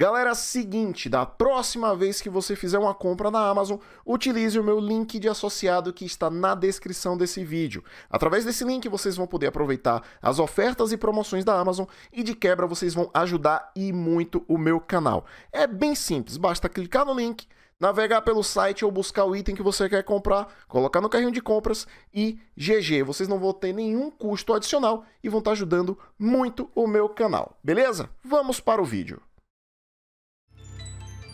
Galera, seguinte, da próxima vez que você fizer uma compra na Amazon, utilize o meu link de associado que está na descrição desse vídeo. Através desse link vocês vão poder aproveitar as ofertas e promoções da Amazon e de quebra vocês vão ajudar e muito o meu canal. É bem simples, basta clicar no link, navegar pelo site ou buscar o item que você quer comprar, colocar no carrinho de compras e GG. Vocês não vão ter nenhum custo adicional e vão estar ajudando muito o meu canal. Beleza? Vamos para o vídeo.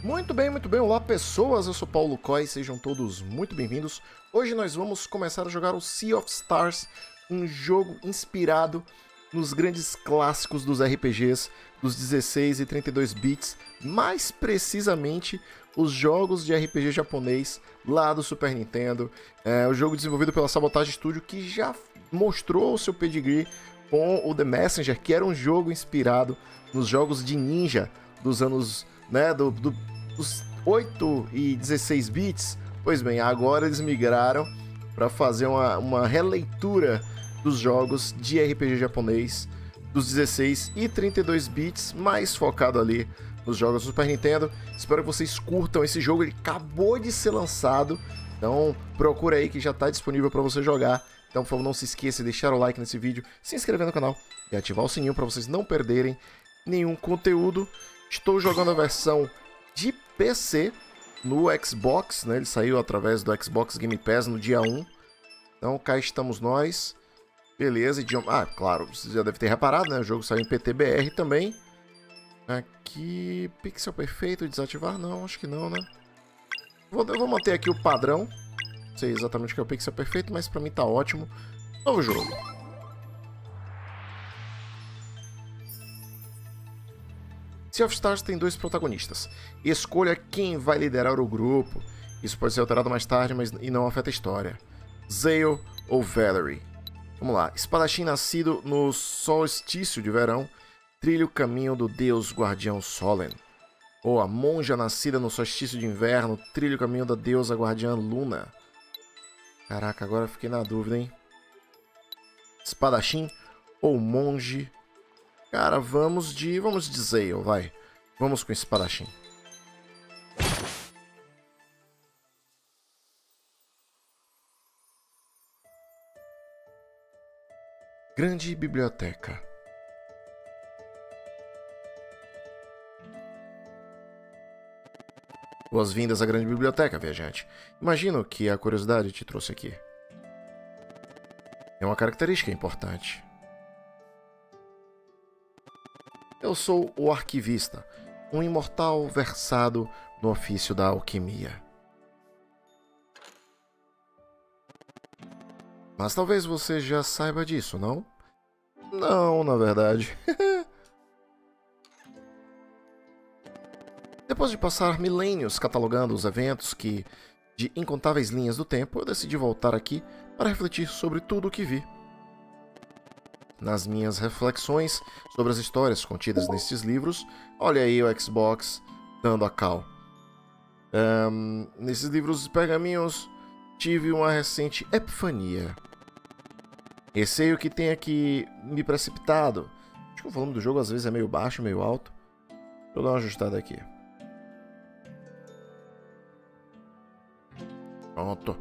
Muito bem, muito bem. Olá, pessoas. Eu sou Paulo Coy, sejam todos muito bem-vindos. Hoje nós vamos começar a jogar o Sea of Stars, um jogo inspirado nos grandes clássicos dos RPGs dos 16 e 32 bits, mais precisamente os jogos de RPG japonês lá do Super Nintendo. É o jogo desenvolvido pela Sabotage Studio que já mostrou o seu pedigree com o The Messenger, que era um jogo inspirado nos jogos de ninja dos anos né, do, do os 8 e 16 bits, pois bem, agora eles migraram para fazer uma, uma releitura dos jogos de RPG japonês dos 16 e 32 bits, mais focado ali nos jogos do Super Nintendo. Espero que vocês curtam esse jogo, ele acabou de ser lançado, então procura aí que já está disponível para você jogar. Então, por favor, não se esqueça de deixar o like nesse vídeo, se inscrever no canal e ativar o sininho para vocês não perderem nenhum conteúdo. Estou jogando a versão de PC no Xbox, né? Ele saiu através do Xbox Game Pass no dia 1. Então cá estamos nós. Beleza, idioma. Ah, claro, você já deve ter reparado, né? O jogo saiu em PTBR também. Aqui, pixel perfeito, desativar? Não, acho que não, né? Vou, eu vou manter aqui o padrão. Não sei exatamente o que é o pixel perfeito, mas pra mim tá ótimo. Novo jogo. Sea of Stars tem dois protagonistas. Escolha quem vai liderar o grupo. Isso pode ser alterado mais tarde, mas e não afeta a história. Zale ou Valerie? Vamos lá. Espadachim nascido no solstício de verão, trilha o caminho do deus guardião Solen. Ou a monja nascida no solstício de inverno, trilha o caminho da deusa guardiã Luna. Caraca, agora fiquei na dúvida, hein? Espadachim ou monge Cara, vamos de... Vamos de Zale, vai. Vamos com espadachim. Grande Biblioteca Boas-vindas à Grande Biblioteca, viajante. Imagino que a curiosidade te trouxe aqui. É uma característica importante. Eu sou o arquivista, um imortal versado no ofício da alquimia. Mas talvez você já saiba disso, não? Não, na verdade. Depois de passar milênios catalogando os eventos que, de incontáveis linhas do tempo, eu decidi voltar aqui para refletir sobre tudo o que vi nas minhas reflexões sobre as histórias contidas nesses livros. Olha aí o Xbox dando a cal. Um, nesses livros pergaminhos tive uma recente epifania. Receio que tenha que me precipitado. Acho que o volume do jogo às vezes é meio baixo, meio alto. Eu dar uma ajustada aqui. Pronto.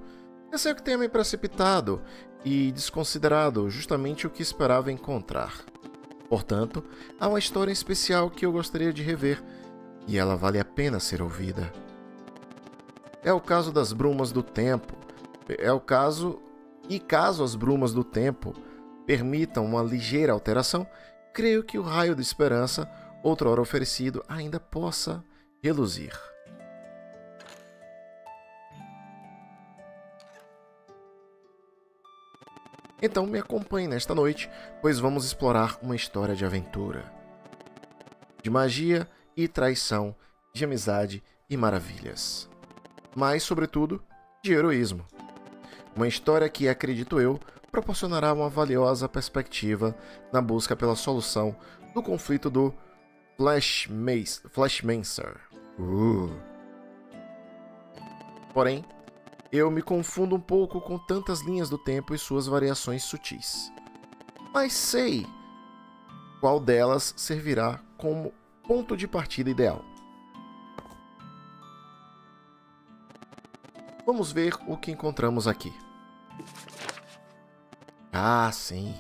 Receio que tenha me precipitado e desconsiderado justamente o que esperava encontrar. Portanto, há uma história especial que eu gostaria de rever, e ela vale a pena ser ouvida. É o caso das brumas do tempo. É o caso e caso as brumas do tempo permitam uma ligeira alteração, creio que o raio de esperança, outrora oferecido, ainda possa reluzir. Então me acompanhe nesta noite, pois vamos explorar uma história de aventura, de magia e traição, de amizade e maravilhas. Mas, sobretudo, de heroísmo. Uma história que, acredito eu, proporcionará uma valiosa perspectiva na busca pela solução do conflito do Flashmancer. Uh. Porém, eu me confundo um pouco com tantas linhas do tempo e suas variações sutis. Mas sei qual delas servirá como ponto de partida ideal. Vamos ver o que encontramos aqui. Ah, sim.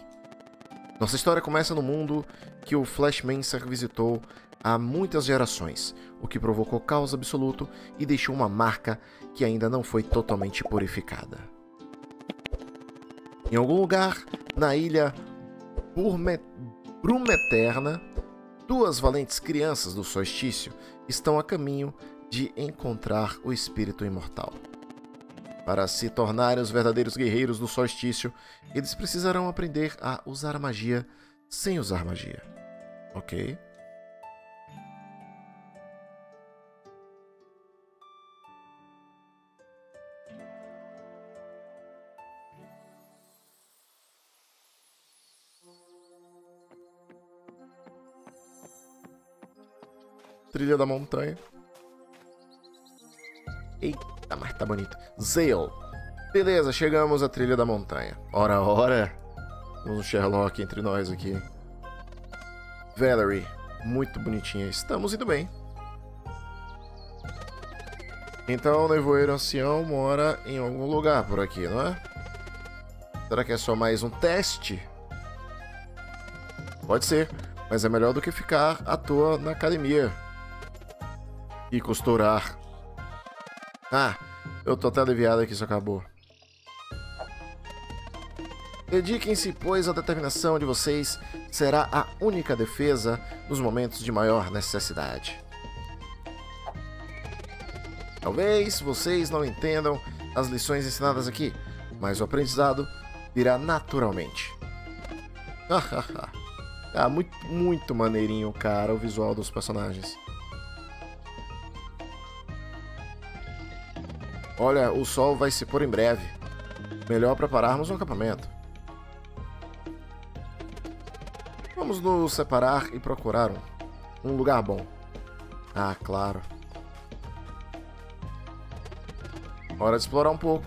Nossa história começa no mundo que o Flashman visitou há muitas gerações, o que provocou caos absoluto e deixou uma marca que ainda não foi totalmente purificada. Em algum lugar na ilha Brumeterna, duas valentes crianças do solstício estão a caminho de encontrar o espírito imortal. Para se tornarem os verdadeiros guerreiros do solstício, eles precisarão aprender a usar a magia sem usar magia. Ok? Trilha da montanha. Eita, mas tá bonito. Zale. Beleza, chegamos à trilha da montanha. Ora, ora. Um Sherlock entre nós aqui. Valerie. Muito bonitinha. Estamos indo bem. Então o nevoeiro ancião mora em algum lugar por aqui, não é? Será que é só mais um teste? Pode ser, mas é melhor do que ficar à toa na academia. E costurar. Ah, eu tô até aliviado que isso acabou. Dediquem-se, pois a determinação de vocês será a única defesa nos momentos de maior necessidade. Talvez vocês não entendam as lições ensinadas aqui, mas o aprendizado virá naturalmente. ah, muito, muito maneirinho, cara, o visual dos personagens. Olha, o sol vai se pôr em breve. Melhor prepararmos um acampamento. Vamos nos separar e procurar um, um lugar bom. Ah, claro. Hora de explorar um pouco.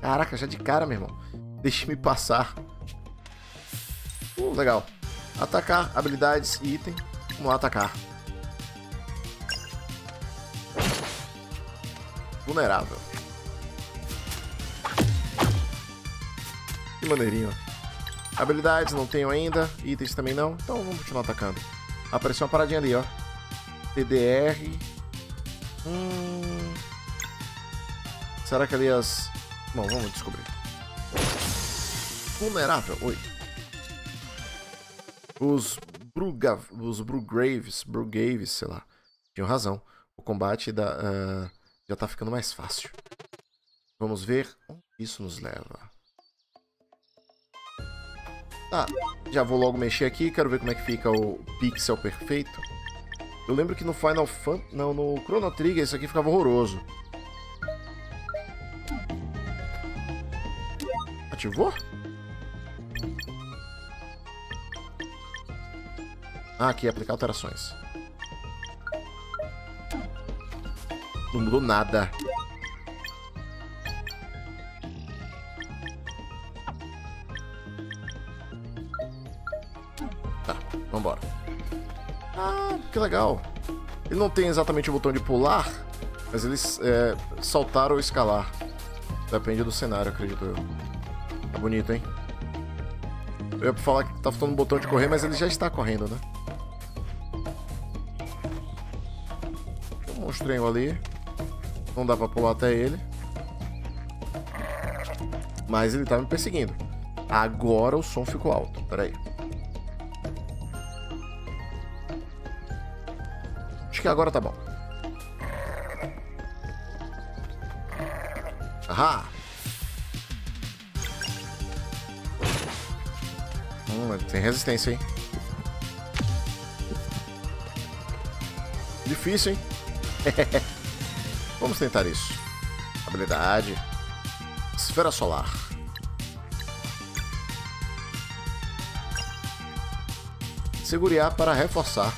Caraca, já de cara, meu irmão. Deixe-me passar. Uh, legal. Atacar, habilidades e item. Vamos lá atacar. Vulnerável. Que maneirinho. Habilidades não tenho ainda, itens também não, então vamos continuar atacando. Apareceu uma paradinha ali, ó. TDR. Hum... Será que ali as... Bom, vamos descobrir. Vulnerável, oi. Os Brugav... Os Brugraves, Brugaves, sei lá, tinham razão. O combate da... Uh já tá ficando mais fácil. Vamos ver onde isso nos leva. Tá, já vou logo mexer aqui, quero ver como é que fica o pixel perfeito. Eu lembro que no Final Fan... Não, no Chrono Trigger isso aqui ficava horroroso. Ativou? Ah, aqui, aplicar alterações. Não mudou nada. Tá, vambora. Ah, que legal. Ele não tem exatamente o botão de pular, mas eles é, saltar ou escalar. Depende do cenário, acredito eu. Tá bonito, hein? Eu ia falar que tá faltando um botão de correr, mas ele já está correndo, né? Um monstrinho ali. Não dá pra pular até ele. Mas ele tá me perseguindo. Agora o som ficou alto. Pera aí. Acho que agora tá bom. Ahá! Hum, tem resistência, hein? Difícil, hein? Vamos tentar isso. Habilidade. Esfera solar. Segure A para reforçar.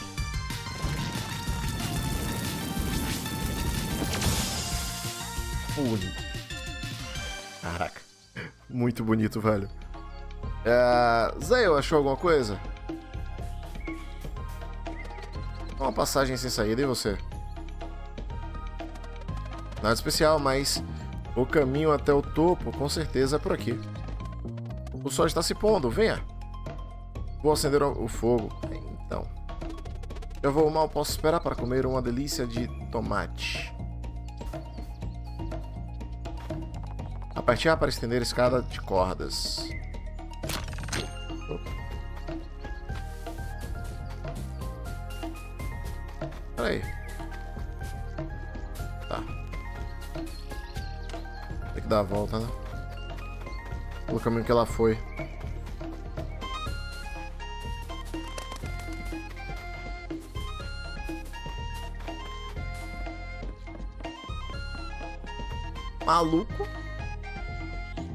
Bonito. Caraca. Muito bonito, velho. É... Zé, achou alguma coisa? Uma passagem sem saída, e você? Nada especial, mas o caminho até o topo com certeza é por aqui. O sol está se pondo, venha. Vou acender o fogo. Então. Eu vou mal posso esperar para comer uma delícia de tomate. Aperte A para estender a escada de cordas. Peraí. Dar a volta, né? Pelo caminho que ela foi. Maluco.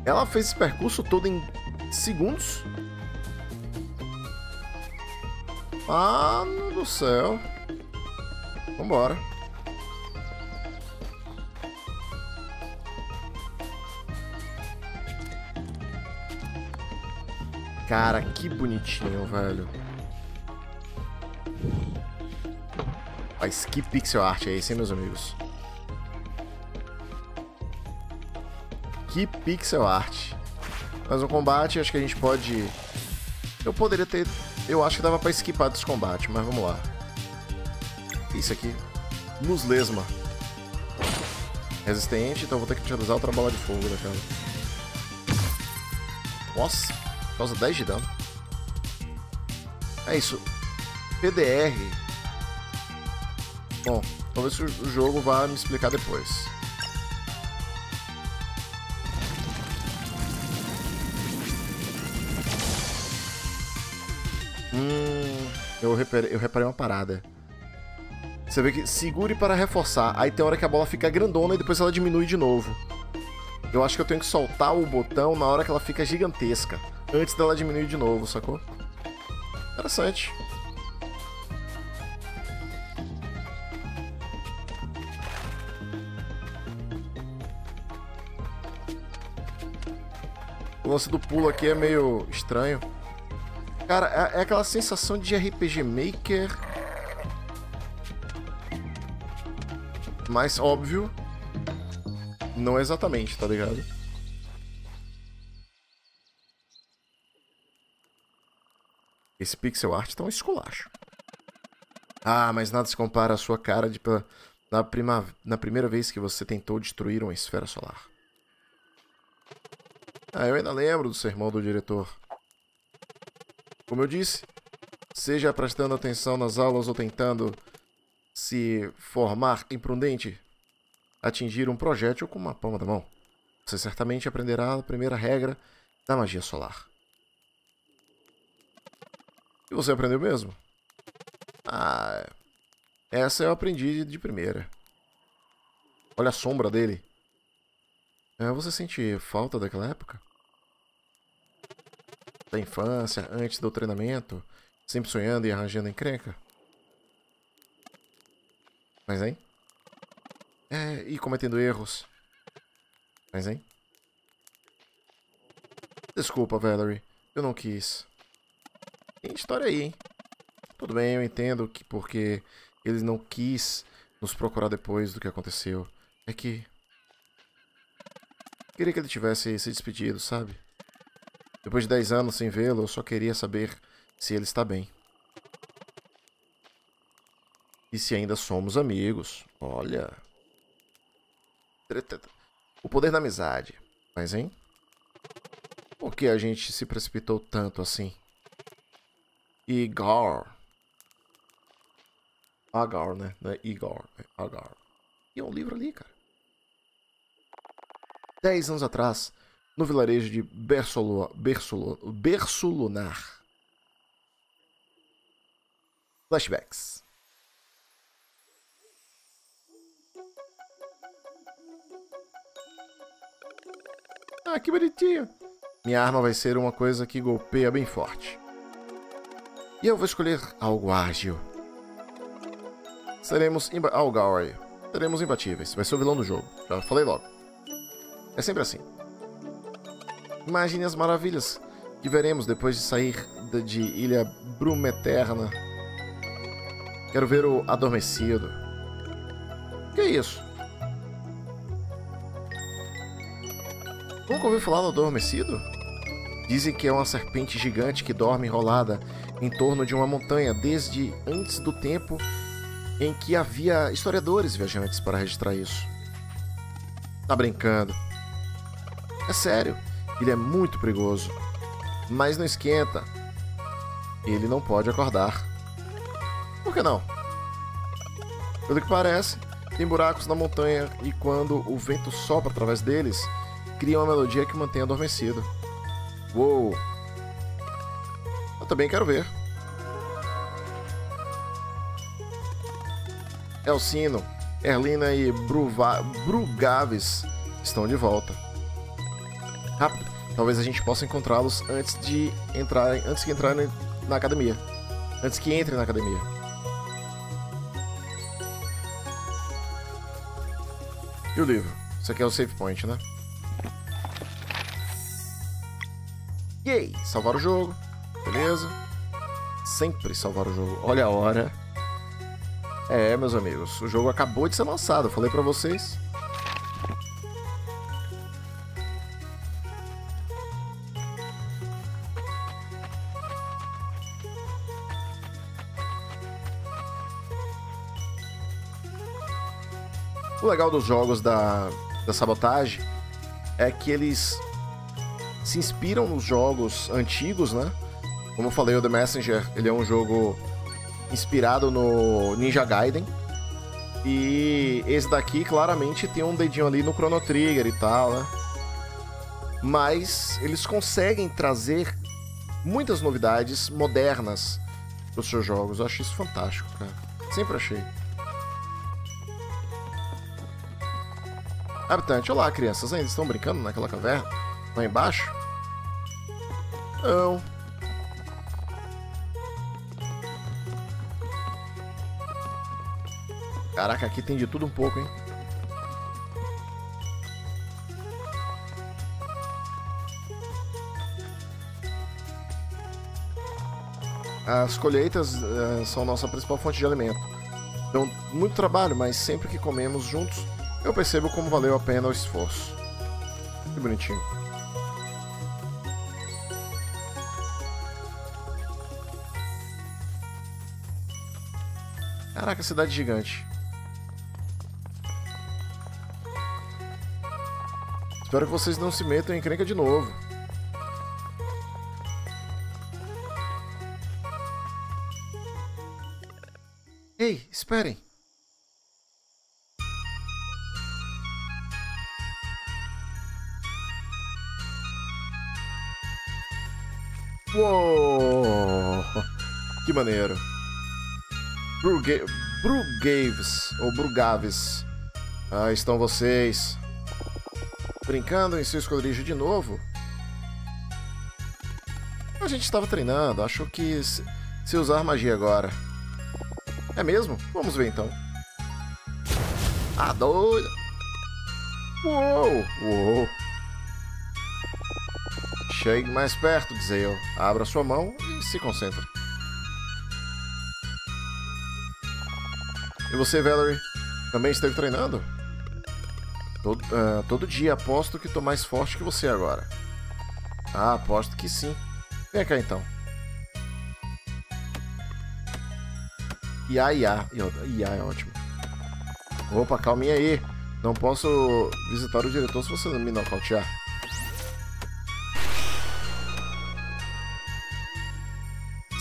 Ela fez esse percurso todo em segundos. Mano do céu. Vambora. Cara, que bonitinho, velho. Mas que pixel art é esse, hein, meus amigos? Que pixel art. Mas o combate, acho que a gente pode... Eu poderia ter... Eu acho que dava pra esquipar desse combate, mas vamos lá. Isso aqui. Luz lesma. Resistente, então vou ter que utilizar outra bola de fogo daquela. Nossa, causa 10 de dano. É isso. PDR. Bom, talvez o jogo vá me explicar depois. Hum, eu reparei, eu reparei uma parada. Você vê que segure para reforçar. Aí tem hora que a bola fica grandona e depois ela diminui de novo. Eu acho que eu tenho que soltar o botão na hora que ela fica gigantesca. Antes dela diminuir de novo, sacou? Interessante. O lance do pulo aqui é meio estranho. Cara, é, é aquela sensação de RPG Maker mais óbvio, não exatamente, tá ligado? Esse pixel art tá um esculacho. Ah, mas nada se compara à sua cara de na, prima, na primeira vez que você tentou destruir uma esfera solar. Ah, eu ainda lembro do sermão do diretor. Como eu disse, seja prestando atenção nas aulas ou tentando se formar imprudente, atingir um projétil com uma palma da mão. Você certamente aprenderá a primeira regra da magia solar. E você aprendeu mesmo? Ah, essa eu aprendi de primeira. Olha a sombra dele. É, você sente falta daquela época? Da infância, antes do treinamento, sempre sonhando e arranjando encrenca? Mas, hein? É, e cometendo erros. Mas, hein? Desculpa, Valerie. Eu não quis. Tem história aí, hein? Tudo bem, eu entendo que porque ele não quis nos procurar depois do que aconteceu. É que... Queria que ele tivesse se despedido, sabe? Depois de 10 anos sem vê-lo, eu só queria saber se ele está bem. E se ainda somos amigos. Olha. O poder da amizade. Mas, hein? Por que a gente se precipitou tanto assim? Igor. Agar, né? Não é Igor, é Agar. E é um livro ali, cara. Dez anos atrás, no vilarejo de Bersolo. Flashbacks. Ah, que bonitinho. Minha arma vai ser uma coisa que golpeia bem forte. E eu vou escolher algo ágil. Seremos imba Algaoi. Seremos imbatíveis. Vai ser o vilão do jogo. Já falei logo. É sempre assim. Imagine as maravilhas que veremos depois de sair de Ilha Bruma Eterna. Quero ver o Adormecido. Que é isso? Nunca ouviu falar do adormecido? Dizem que é uma serpente gigante que dorme enrolada em torno de uma montanha desde antes do tempo em que havia historiadores viajantes para registrar isso. Tá brincando. É sério, ele é muito perigoso. Mas não esquenta. Ele não pode acordar. Por que não? Pelo que parece, tem buracos na montanha e quando o vento sopra através deles, cria uma melodia que mantém adormecido. Uou! Eu também quero ver. Elcino, Erlina e Brugaves estão de volta. Rápido, talvez a gente possa encontrá-los antes de entrar, antes que entrarem na academia. Antes que entrem na academia. E o livro? Isso aqui é o save point, né? Yay! Salvar o jogo. Beleza. Sempre salvar o jogo. Olha a hora. É, meus amigos. O jogo acabou de ser lançado. falei pra vocês. O legal dos jogos da, da sabotagem é que eles se inspiram nos jogos antigos, né? Como eu falei, o The Messenger, ele é um jogo inspirado no Ninja Gaiden. E esse daqui claramente tem um dedinho ali no Chrono Trigger e tal, né? Mas eles conseguem trazer muitas novidades modernas para os seus jogos. Eu acho isso fantástico, cara. Sempre achei. Habitante, olá crianças, ainda estão brincando naquela caverna? Lá embaixo? Não. Caraca, aqui tem de tudo um pouco, hein? As colheitas uh, são nossa principal fonte de alimento. Dão muito trabalho, mas sempre que comemos juntos, eu percebo como valeu a pena o esforço. Que bonitinho. Caraca, cidade gigante. Espero que vocês não se metam em encrenca de novo. Ei, esperem. Uou! Que maneiro. Bruga Brugaves, ou Brugaves. Ah, estão vocês. Brincando em seu esconderijo de novo? A gente estava treinando, acho que se usar magia agora. É mesmo? Vamos ver então. Ah, doido! Uou! Uou! Chegue mais perto, eu. Abra sua mão e se concentre. E você, Valerie? Também esteve treinando? Todo, uh, todo dia aposto que tô mais forte que você agora. Ah, aposto que sim. Vem cá então. Ia, ia. Ia é ótimo. Opa, calminha aí. Não posso visitar o diretor se você não me nocautear.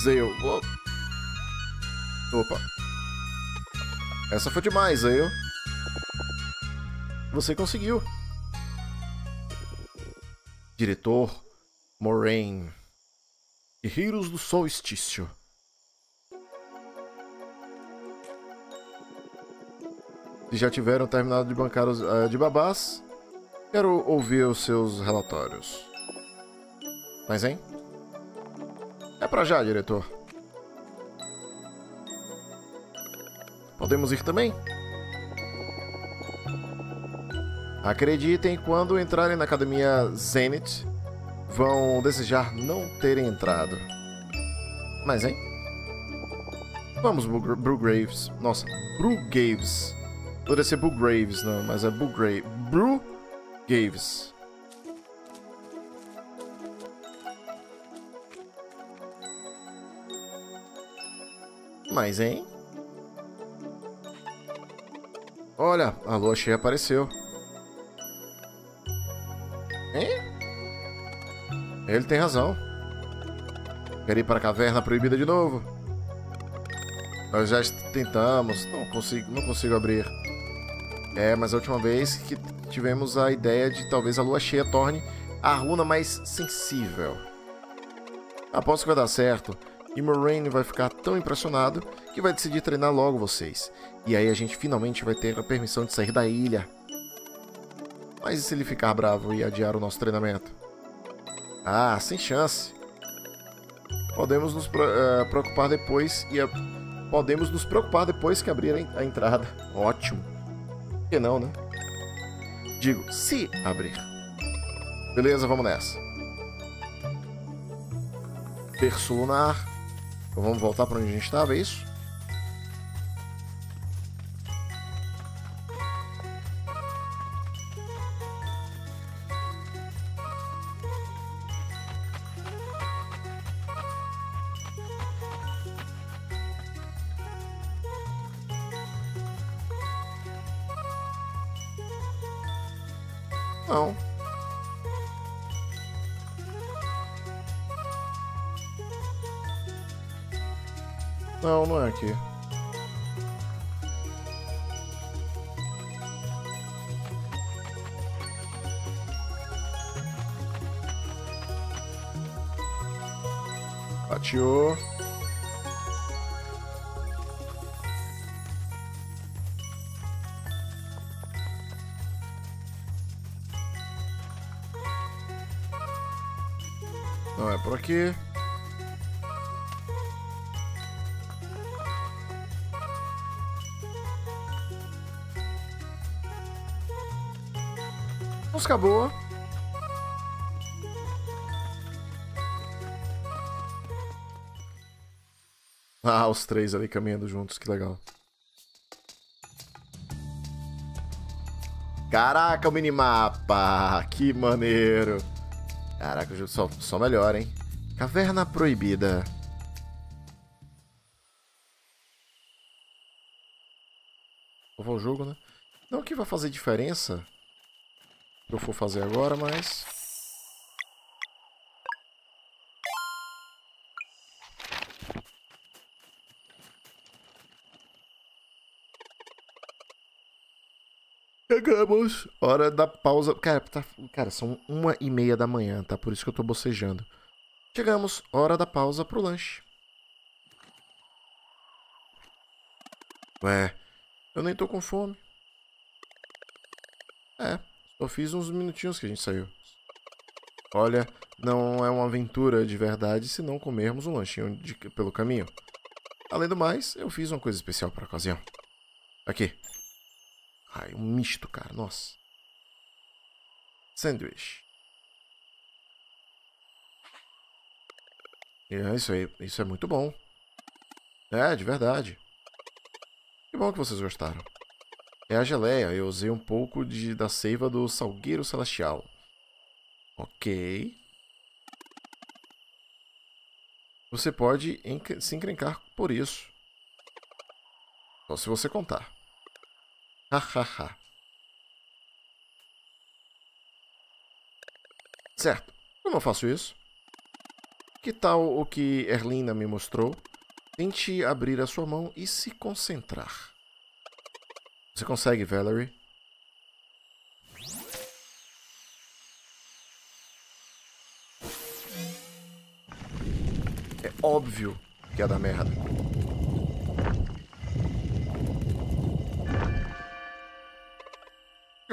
Zale. Opa. Essa foi demais, Zale. Você conseguiu. Diretor Moraine. Guerreiros do Solstício. Se já tiveram terminado de bancar os uh, de babás, quero ouvir os seus relatórios. Mas, hein? É pra já, diretor. Podemos ir também? Acreditem, quando entrarem na academia Zenith, vão desejar não terem entrado. Mas, hein? Vamos, Brugraves. Nossa, Brugraves. Poderia ser Brugraves, não, mas é Blue Graves. Blue Graves. Mas, hein? Olha, a lua cheia apareceu. Ele tem razão. Quer ir para a caverna proibida de novo? Nós já tentamos, não consigo, não consigo abrir. É, mas a última vez que tivemos a ideia de talvez a lua cheia torne a runa mais sensível. Aposto que vai dar certo. E Moraine vai ficar tão impressionado que vai decidir treinar logo vocês. E aí a gente finalmente vai ter a permissão de sair da ilha. Mas e se ele ficar bravo e adiar o nosso treinamento? Ah, sem chance. Podemos nos uh, preocupar depois e podemos nos preocupar depois que abrir a entrada. Ótimo. Por que não, né? Digo, se abrir. Beleza, vamos nessa. Terço lunar. Então vamos voltar para onde a gente estava, é isso? Bateou. Não é por aqui. Música boa. Ah, os três ali caminhando juntos, que legal. Caraca, o minimapa! Que maneiro! Caraca, o jogo só, só melhora, hein? Caverna Proibida. Vou o jogo, né? Não que vai fazer diferença eu for fazer agora, mas... Chegamos! Hora da pausa. Cara, tá... Cara, são uma e meia da manhã, tá? Por isso que eu tô bocejando. Chegamos. Hora da pausa pro lanche. Ué, eu nem tô com fome. É, só fiz uns minutinhos que a gente saiu. Olha, não é uma aventura de verdade se não comermos um lanchinho de... pelo caminho. Além do mais, eu fiz uma coisa especial para ocasião. Aqui. Ai, um misto, cara. Nossa. Sandwich. É, isso aí. Isso é muito bom. É, de verdade. Que bom que vocês gostaram. É a geleia. Eu usei um pouco de, da seiva do Salgueiro Celestial. Ok. Você pode se encrencar por isso. Só se você contar. Hahaha. certo, eu faço isso? Que tal o que Erlina me mostrou? Tente abrir a sua mão e se concentrar. Você consegue, Valerie? É óbvio que é da merda.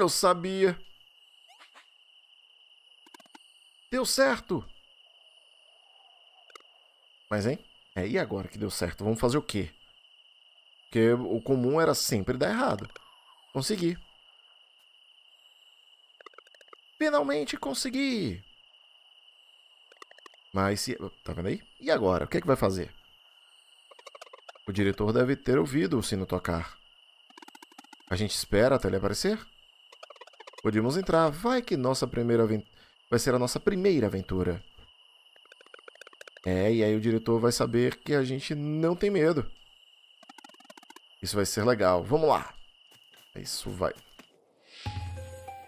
Eu sabia. Deu certo. Mas, hein? É, e agora que deu certo? Vamos fazer o quê? Porque o comum era sempre dar errado. Consegui. Finalmente consegui! Mas se... Tá vendo aí? E agora? O que é que vai fazer? O diretor deve ter ouvido o sino tocar. A gente espera até ele aparecer? Podíamos entrar. Vai que nossa primeira. Vai ser a nossa primeira aventura. É, e aí o diretor vai saber que a gente não tem medo. Isso vai ser legal. Vamos lá. Isso vai.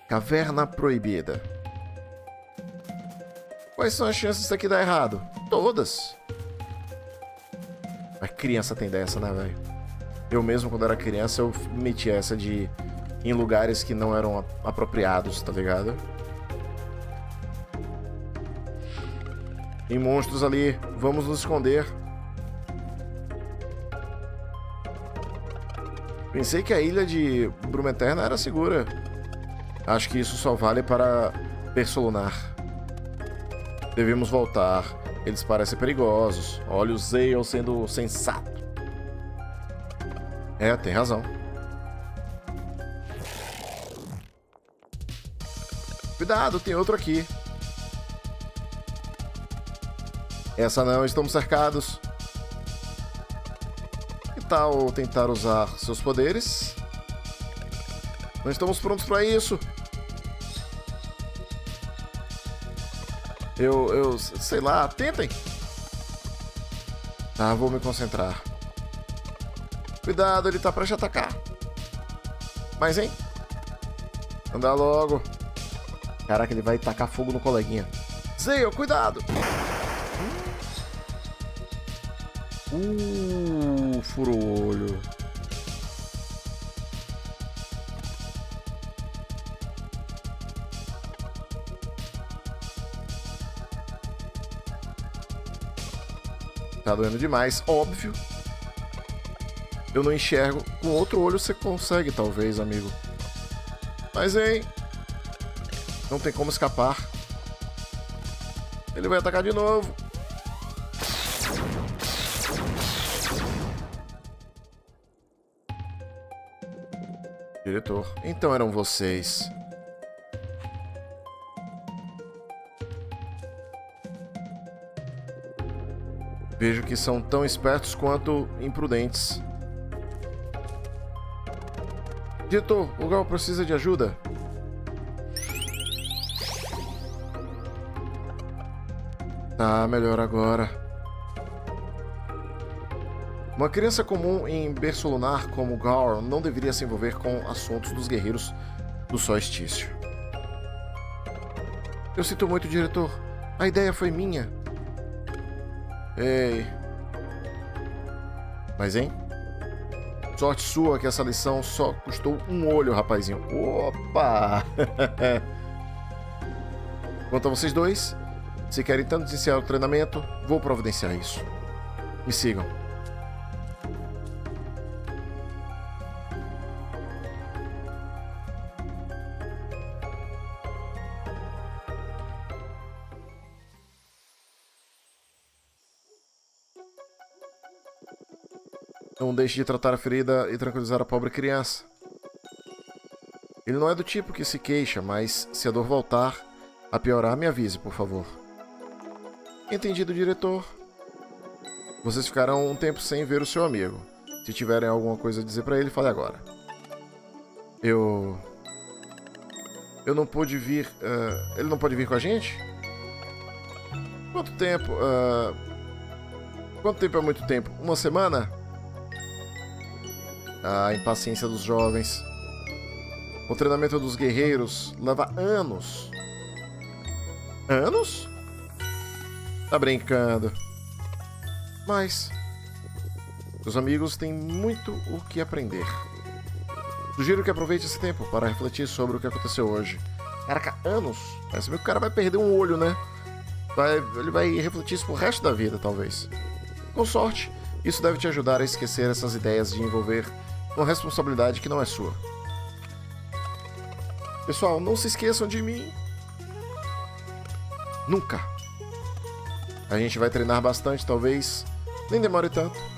Caverna Proibida. Quais são as chances disso aqui dar errado? Todas. Mas criança tem dessa, né, velho? Eu mesmo, quando era criança, eu meti essa de... Em lugares que não eram apropriados, tá ligado? Tem monstros ali. Vamos nos esconder. Pensei que a ilha de Bruma Eterna era segura. Acho que isso só vale para Persolunar. Devemos voltar. Eles parecem perigosos. Olha o Zale sendo sensato. É, tem razão. Cuidado, tem outro aqui. Essa não, estamos cercados. Que tal tentar usar seus poderes? Não estamos prontos para isso. Eu, eu, sei lá, tentem. Tá, vou me concentrar. Cuidado, ele tá pra te atacar. Mas, hein? Andar logo. Caraca, ele vai tacar fogo no coleguinha. Zeio, cuidado! Uh, furou o olho. Tá doendo demais, óbvio. Eu não enxergo. Com outro olho você consegue, talvez, amigo. Mas, hein? Não tem como escapar. Ele vai atacar de novo. Diretor. Então eram vocês. Vejo que são tão espertos quanto imprudentes. Diretor, o Gal precisa de ajuda. Tá melhor agora. Uma criança comum em berço lunar como Gar não deveria se envolver com assuntos dos guerreiros do solstício. Eu sinto muito, diretor. A ideia foi minha. Ei. Mas, hein? Sorte sua que essa lição só custou um olho, rapazinho. Opa! Quanto a vocês dois, se querem tanto iniciar o treinamento, vou providenciar isso. Me sigam. Não deixe de tratar a ferida e tranquilizar a pobre criança. Ele não é do tipo que se queixa, mas se a dor voltar a piorar, me avise, por favor. Entendido, diretor. Vocês ficarão um tempo sem ver o seu amigo. Se tiverem alguma coisa a dizer para ele, fale agora. Eu... Eu não pude vir... Uh... Ele não pode vir com a gente? Quanto tempo? Uh... Quanto tempo é muito tempo? Uma semana? a impaciência dos jovens. O treinamento dos guerreiros leva anos. Anos? Tá brincando. Mas seus amigos têm muito o que aprender. Sugiro que aproveite esse tempo para refletir sobre o que aconteceu hoje. Caraca, anos? Parece que o cara vai perder um olho, né? Vai, ele vai refletir isso pro resto da vida, talvez. Com sorte, isso deve te ajudar a esquecer essas ideias de envolver uma responsabilidade que não é sua. Pessoal, não se esqueçam de mim. Nunca. A gente vai treinar bastante, talvez nem demore tanto.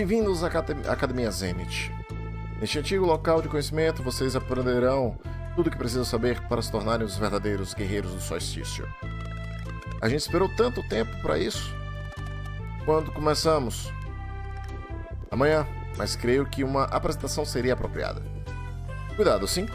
Bem-vindos à Academia Zenith. Neste antigo local de conhecimento, vocês aprenderão tudo o que precisam saber para se tornarem os verdadeiros guerreiros do solstício. A gente esperou tanto tempo para isso. Quando começamos? Amanhã, mas creio que uma apresentação seria apropriada. Cuidado, sim?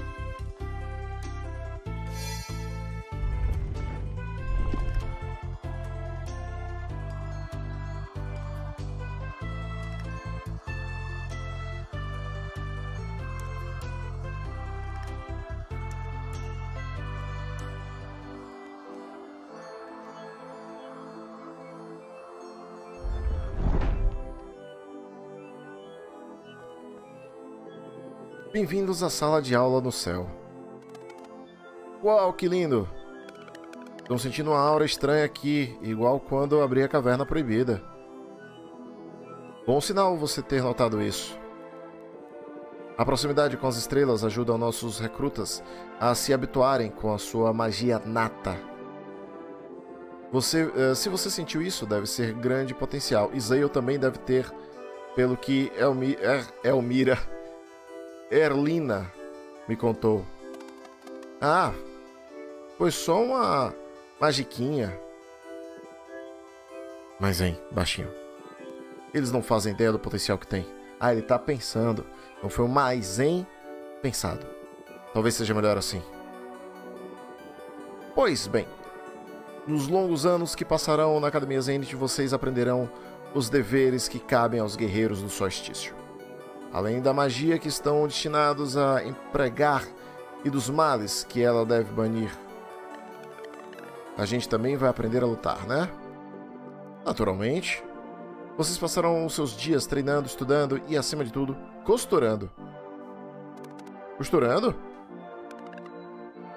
Bem-vindos à sala de aula no céu. Uau, que lindo! Estou sentindo uma aura estranha aqui, igual quando eu abri a caverna proibida. Bom sinal você ter notado isso. A proximidade com as estrelas ajuda nossos recrutas a se habituarem com a sua magia nata. Você, eh, se você sentiu isso, deve ser grande potencial. Isael também deve ter, pelo que Elmi, er, Elmira Erlina me contou. Ah, foi só uma magiquinha. Mas, hein, baixinho. Eles não fazem ideia do potencial que tem. Ah, ele tá pensando. Não foi o mais em pensado. Talvez seja melhor assim. Pois bem, nos longos anos que passarão na Academia Zenith, vocês aprenderão os deveres que cabem aos guerreiros do solstício além da magia que estão destinados a empregar e dos males que ela deve banir. A gente também vai aprender a lutar, né? Naturalmente. Vocês passarão seus dias treinando, estudando e, acima de tudo, costurando. Costurando?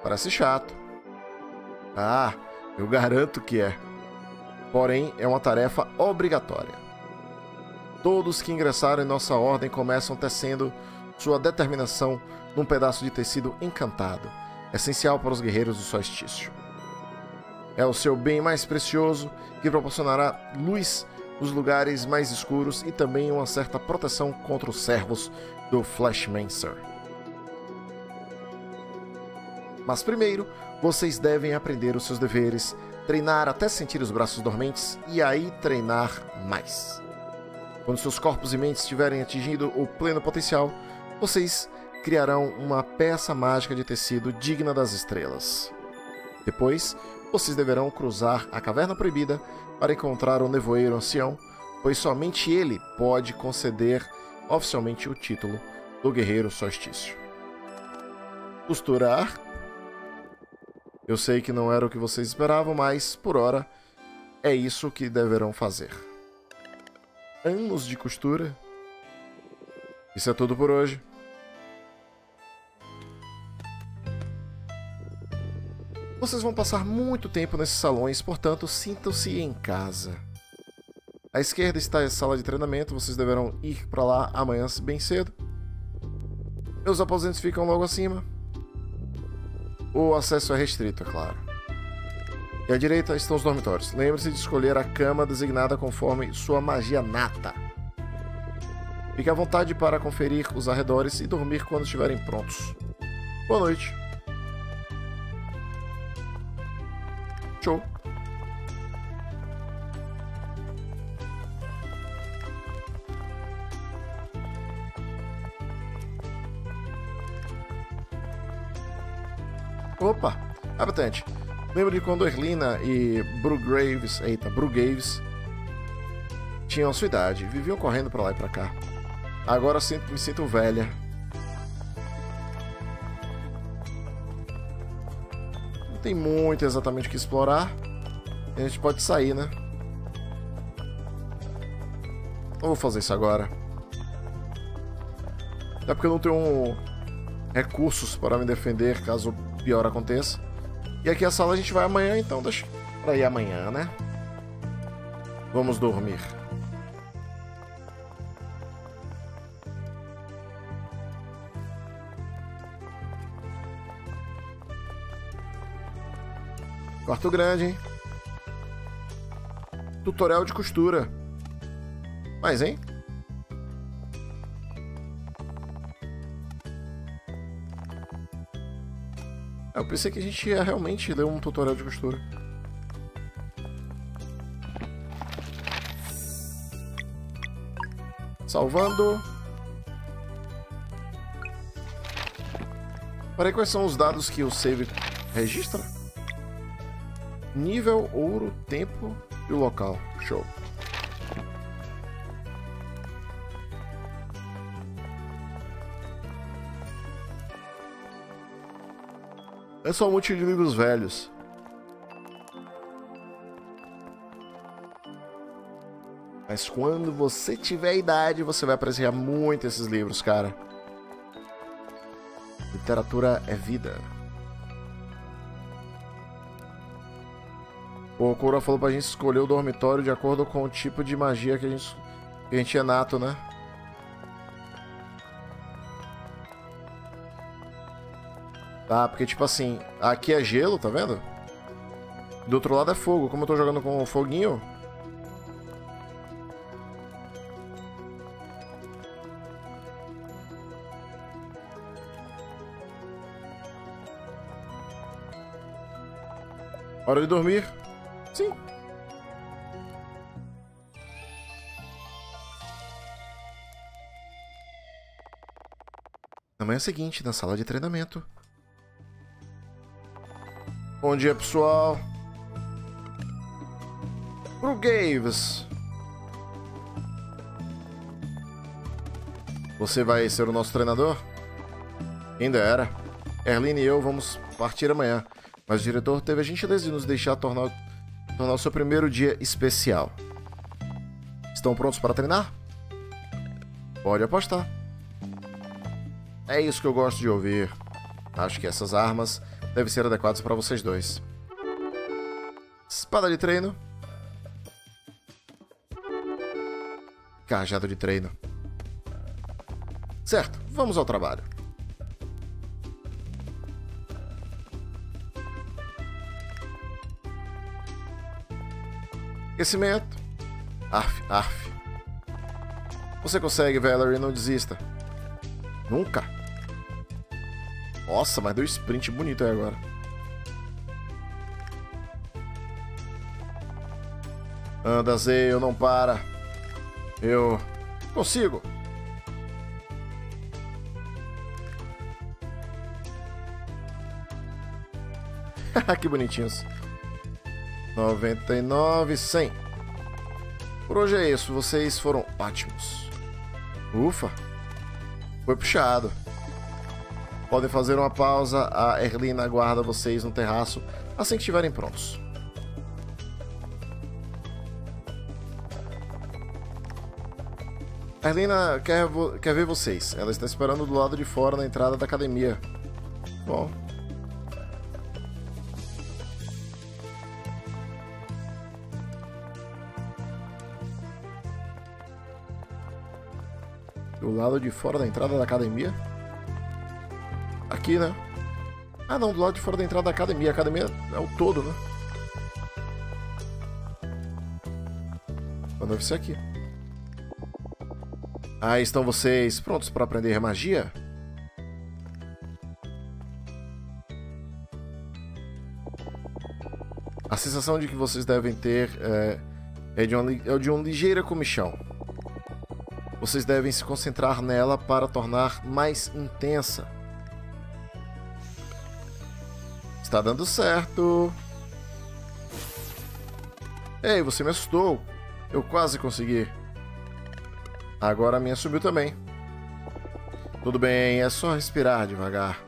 Parece chato. Ah, eu garanto que é. Porém, é uma tarefa obrigatória. Todos que ingressaram em nossa ordem começam tecendo sua determinação num pedaço de tecido encantado, essencial para os guerreiros do solstício. É o seu bem mais precioso que proporcionará luz nos lugares mais escuros e também uma certa proteção contra os servos do Flashmancer. Mas primeiro, vocês devem aprender os seus deveres, treinar até sentir os braços dormentes e aí treinar mais. Quando seus corpos e mentes estiverem atingindo o pleno potencial, vocês criarão uma peça mágica de tecido digna das estrelas. Depois, vocês deverão cruzar a Caverna Proibida para encontrar o Nevoeiro Ancião, pois somente ele pode conceder oficialmente o título do Guerreiro Solstício. Costurar. Eu sei que não era o que vocês esperavam, mas, por hora, é isso que deverão fazer anos de costura. Isso é tudo por hoje. Vocês vão passar muito tempo nesses salões, portanto, sintam-se em casa. À esquerda está a sala de treinamento, vocês deverão ir para lá amanhã bem cedo. Meus aposentos ficam logo acima. O acesso é restrito, é claro. E à direita estão os dormitórios. Lembre-se de escolher a cama designada conforme sua magia nata. Fique à vontade para conferir os arredores e dormir quando estiverem prontos. Boa noite. Show. Opa, habitante. Lembro de quando Erlina e Brugraves, eita, Brugaves tinham sua idade, viviam correndo para lá e para cá. Agora sinto, me sinto velha. Não tem muito exatamente o que explorar. A gente pode sair, né? Não vou fazer isso agora. Até porque eu não tenho recursos para me defender caso pior aconteça. E aqui a sala a gente vai amanhã, então deixa pra ir amanhã, né? Vamos dormir. Quarto grande, hein? Tutorial de costura. Mas, hein? Eu pensei que a gente ia realmente ler um tutorial de costura. Salvando. Peraí, quais são os dados que o save registra? Nível, ouro, tempo e o local. Show. É só um monte de livros velhos. Mas quando você tiver idade, você vai apreciar muito esses livros, cara. Literatura é vida. O Okura falou pra gente escolher o dormitório de acordo com o tipo de magia que a gente, que a gente é nato, né? Tá, porque tipo assim, aqui é gelo, tá vendo? Do outro lado é fogo. Como eu tô jogando com foguinho... Hora de dormir. Sim. Na manhã seguinte, na sala de treinamento. Bom dia, pessoal. Pro Gaves. Você vai ser o nosso treinador? Ainda era. Erline e eu vamos partir amanhã, mas o diretor teve a gentileza de nos deixar tornar tornar o seu primeiro dia especial. Estão prontos para treinar? Pode apostar. É isso que eu gosto de ouvir. Acho que essas armas devem ser adequadas para vocês dois. Espada de treino. Cajado de treino. Certo, vamos ao trabalho. Aquecimento. Arf, arf. Você consegue, Valerie, não desista. Nunca. Nossa, mas deu sprint bonito aí agora. Anda, eu não para. Eu consigo. que bonitinhos. 99, 100. Por hoje é isso, vocês foram ótimos. Ufa, foi puxado. Podem fazer uma pausa, a Erlina aguarda vocês no terraço assim que estiverem prontos. A Erlina quer, quer ver vocês. Ela está esperando do lado de fora na entrada da academia. Bom, Do lado de fora da entrada da academia. Aqui, né? Ah, não, do lado de fora da entrada da academia. A academia é o todo, né? Então deve ser aqui. Ah, estão vocês prontos para aprender magia? A sensação de que vocês devem ter é, é, de, uma, é de uma ligeira comichão. Vocês devem se concentrar nela para tornar mais intensa. Está dando certo. Ei, você me assustou. Eu quase consegui. Agora a minha subiu também. Tudo bem, é só respirar devagar.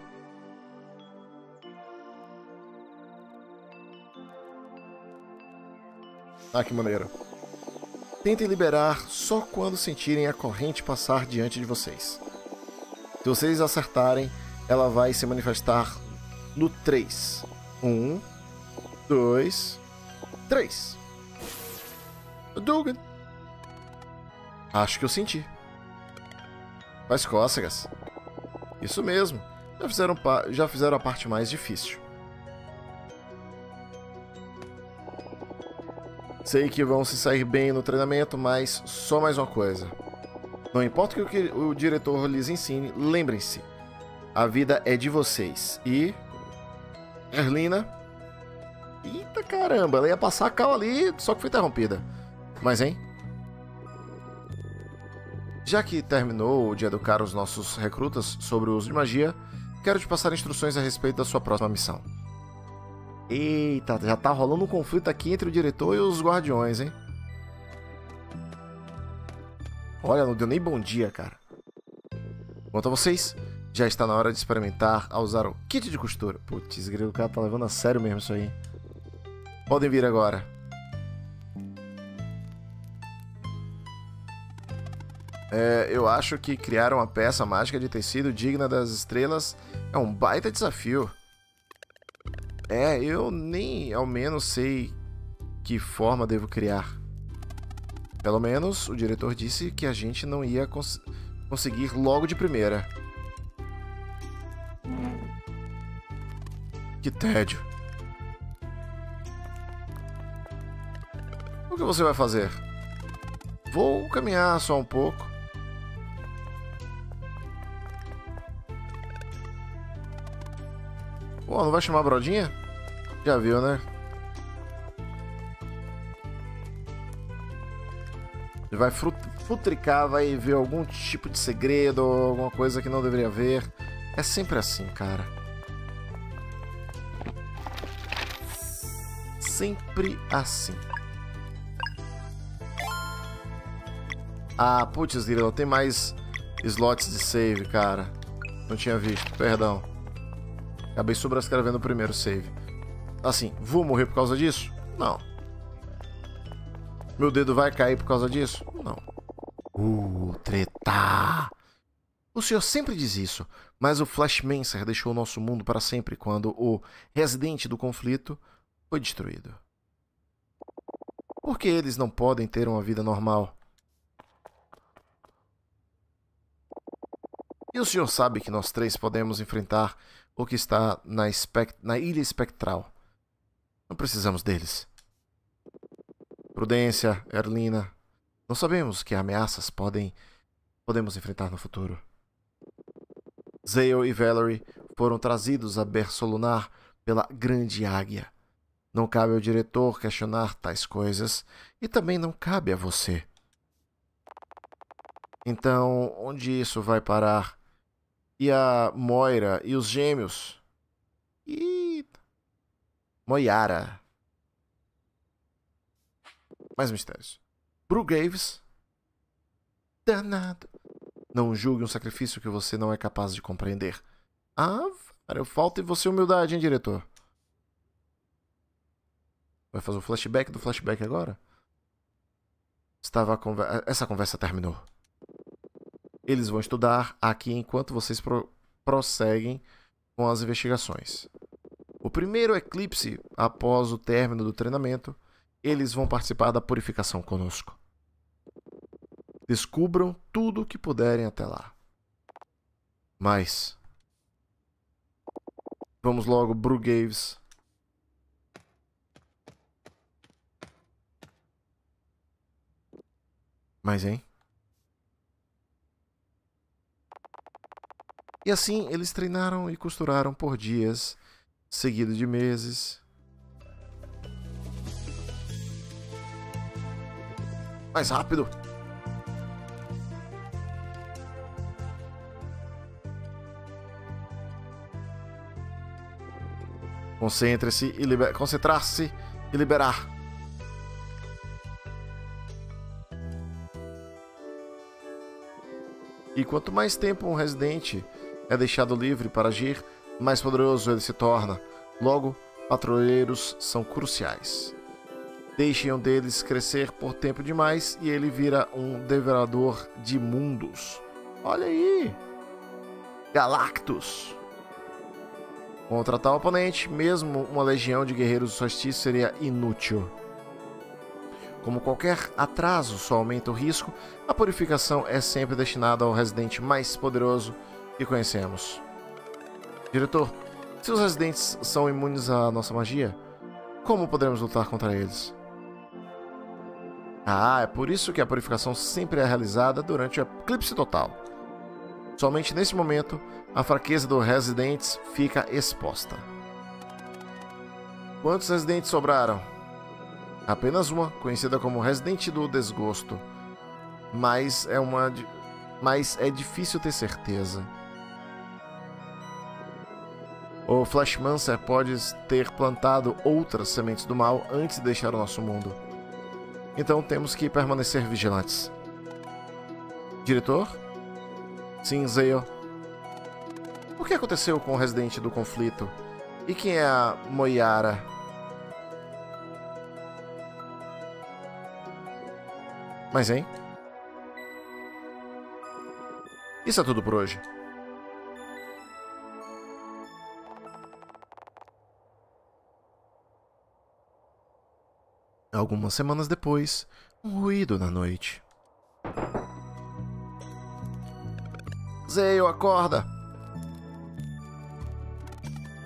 Ah, que maneiro. Tentem liberar só quando sentirem a corrente passar diante de vocês. Se vocês acertarem, ela vai se manifestar no 3. 1, 2, 3. Dugan. Acho que eu senti. Faz cócegas. Isso mesmo. Já fizeram, já fizeram a parte mais difícil. Sei que vão se sair bem no treinamento, mas só mais uma coisa. Não importa o que o diretor lhes ensine, lembrem-se: a vida é de vocês e Erlina. Eita caramba, ela ia passar a cal ali, só que foi interrompida. Mas, hein? Já que terminou de educar os nossos recrutas sobre o uso de magia, quero te passar instruções a respeito da sua próxima missão. Eita, já tá rolando um conflito aqui entre o diretor e os guardiões, hein? Olha, não deu nem bom dia, cara. Quanto a vocês, já está na hora de experimentar a usar o kit de costura. Putz, grilo, o cara tá levando a sério mesmo isso aí. Podem vir agora. É, eu acho que criar uma peça mágica de tecido digna das estrelas é um baita desafio. É, eu nem ao menos sei que forma devo criar. Pelo menos o diretor disse que a gente não ia cons conseguir logo de primeira. Que tédio. O que você vai fazer? Vou caminhar só um pouco. Pô, não vai chamar a Brodinha? Já viu, né? Ele vai futricar, vai ver algum tipo de segredo, alguma coisa que não deveria ver. É sempre assim, cara. Sempre assim. Ah, putz, não tem mais slots de save, cara. Não tinha visto, perdão. Acabei sobrescrevendo o primeiro save. Assim, vou morrer por causa disso? Não. Meu dedo vai cair por causa disso? Não. Uh, treta! O senhor sempre diz isso, mas o Flashmancer deixou o nosso mundo para sempre quando o residente do conflito foi destruído. Por que eles não podem ter uma vida normal? E o senhor sabe que nós três podemos enfrentar o que está na, espect na ilha espectral. Não precisamos deles. Prudência, Erlina. Não sabemos que ameaças podem podemos enfrentar no futuro. Zale e Valerie foram trazidos a berço lunar pela Grande Águia. Não cabe ao diretor questionar tais coisas e também não cabe a você. Então, onde isso vai parar? E a Moira e os gêmeos? E. Moiara. Mais mistérios. Brugaves. Danado. Não julgue um sacrifício que você não é capaz de compreender. Ah, eu falta em você humildade, hein, diretor? Vai fazer o flashback do flashback agora? Estava. Essa conversa terminou. Eles vão estudar aqui enquanto vocês pro... prosseguem com as investigações. O primeiro eclipse, após o término do treinamento, eles vão participar da purificação conosco. Descubram tudo o que puderem até lá. Mas. Vamos logo, Brugaves. Mas, hein? E assim eles treinaram e costuraram por dias, seguido de meses. Mais rápido! Concentre-se e liber... concentrar-se e liberar. E quanto mais tempo um residente é deixado livre para agir, mais poderoso ele se torna. Logo, patrulheiros são cruciais. Deixem um deles crescer por tempo demais e ele vira um devorador de mundos. Olha aí! Galactus! Contra tal oponente, mesmo uma legião de guerreiros solstício seria inútil. Como qualquer atraso só aumenta o risco, a purificação é sempre destinada ao residente mais poderoso que conhecemos. Diretor, se os residentes são imunes à nossa magia, como poderemos lutar contra eles? Ah, é por isso que a purificação sempre é realizada durante o eclipse total. Somente nesse momento, a fraqueza dos residentes fica exposta. Quantos residentes sobraram? Apenas uma, conhecida como Residente do Desgosto. Mas é uma. Mas é difícil ter certeza. O Flashmancer pode ter plantado outras sementes do mal antes de deixar o nosso mundo. Então temos que permanecer vigilantes. Diretor? Sim, Zale. O que aconteceu com o residente do conflito? E quem é a Moyara? Mas, hein? Isso é tudo por hoje. Algumas semanas depois, um ruído na noite. Zeio, acorda!